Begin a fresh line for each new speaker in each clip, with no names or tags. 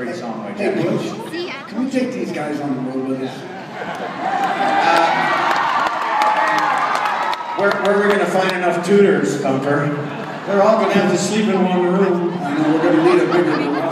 Great song by
Hey, Butch, can we take these guys on the road with us?
Uh, where, where are we gonna find enough tutors, Thumper?
They're all gonna have to sleep in one room. I know, we're gonna need a bigger garage.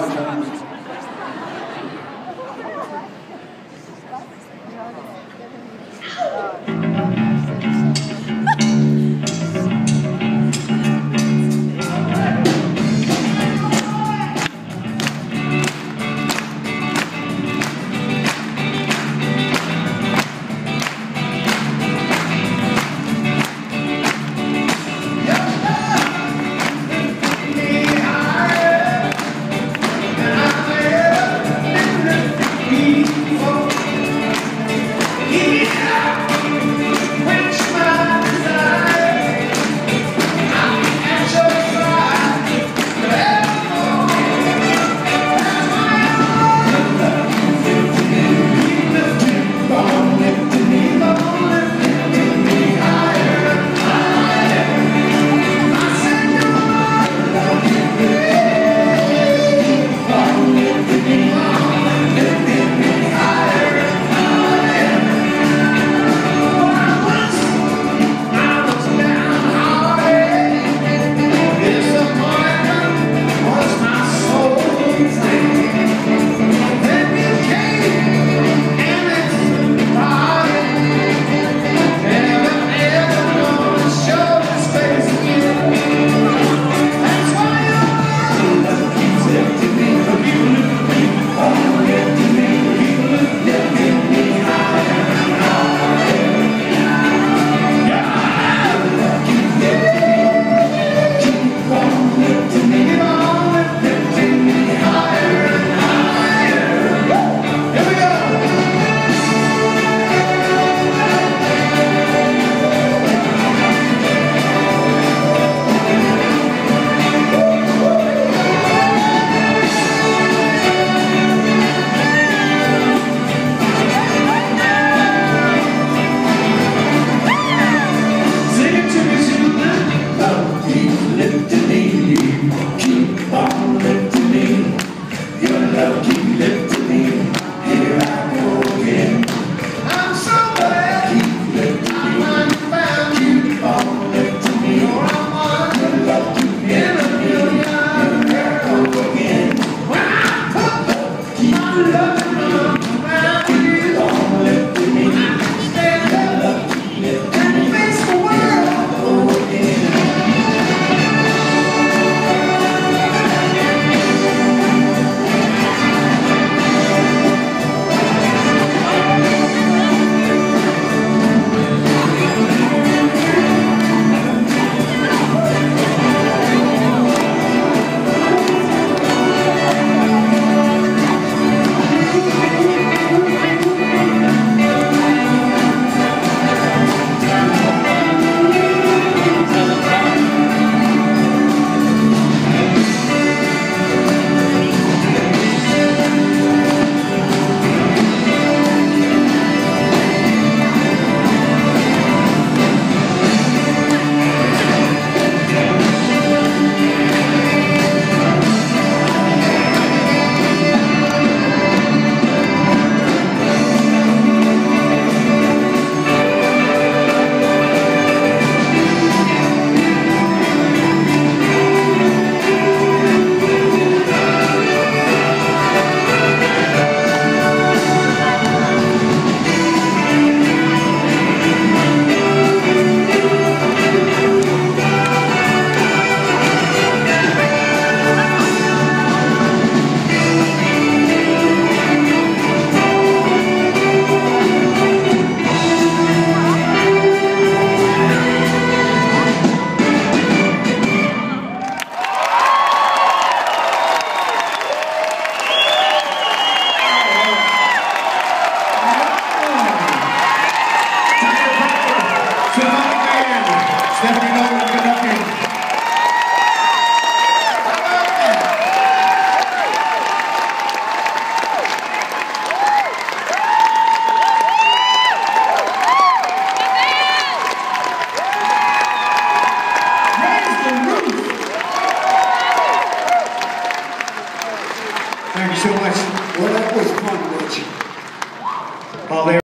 Well, they